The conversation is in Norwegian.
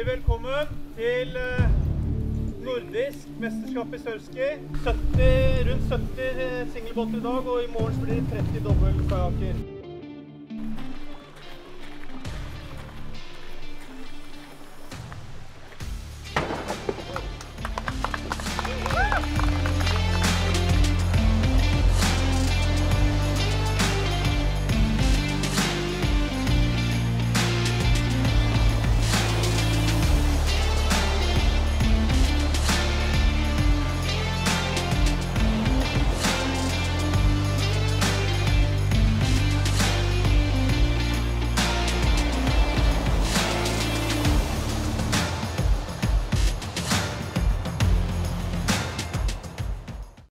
Hjertelig velkommen til eh, nordisk mesterskap i surfski. 70, rundt 70 eh, singelbåter i dag, og i morgen blir det 30 dobbeltkajakker.